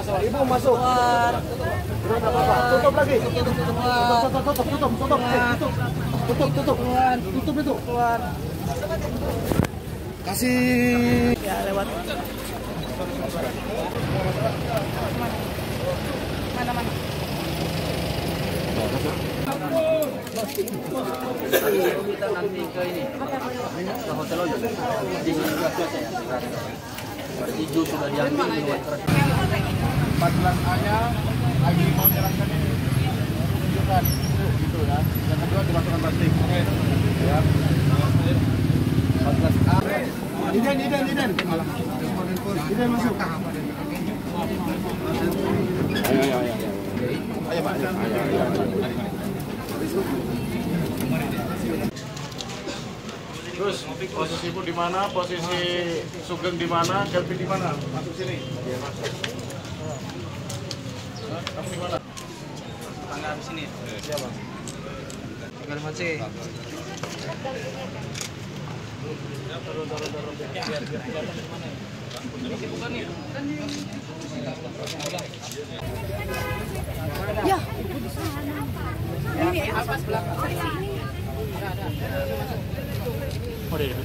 Ibu masuk. Berapa apa? Tutup lagi. Tutup, tutup, tutup, tutup, tutup, tutup, Eh, tutup, tutup, tutup, tutup itu. Keluar. Kasih. Ya lewat. Mana mana? kita nanti ke ini ke hotel Oyo di cuaca ya hijau sudah diambil di luar keras 14 A-nya lagi mau jalankan ini. Tunjukkan. Gitu ya. Yang kedua dimasukkan plastik. Oke. Ya. 14 A. Diden, Diden, Diden. Diden masuk. Terus posisi ibu di mana? Posisi Sugeng di mana? Kelvin di mana? Masuk sini. Iya, masuk. Kamu di mana? tangga di sini Iya, Bang. tinggal masih Ya. Ini apa sebelah? Oh, iya.